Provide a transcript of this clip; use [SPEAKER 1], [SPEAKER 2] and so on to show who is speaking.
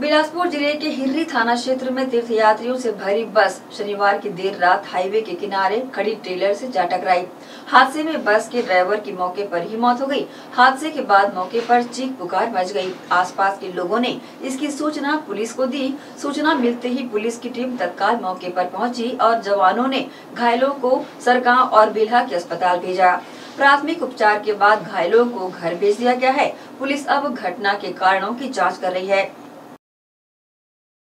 [SPEAKER 1] बिलासपुर ज़िले के हिर्री थाना क्षेत्र में तीर्थ यात्रियों से भरी बस शनिवार की देर रात हाईवे के किनारे खड़ी ट्रेलर से जा टकराई। हादसे में बस के ड्राइवर की मौके पर ही मौत हो गई। हादसे के बाद मौके पर चीख पुकार मच गई। आसपास के लोगों ने इसकी सूचना पुलिस को दी। सूचना मिलते ही पुलिस की टीम तत्काल मौके पर पहुँची और जवानों ने घायलों को सरगांव और बिल्हा के अस्पताल भेजा। प्राथमिक उपचार के बाद घायलों को घर भेज दिया गया है। पुलिस अब घटना के कारणों की जाँच कर रही है।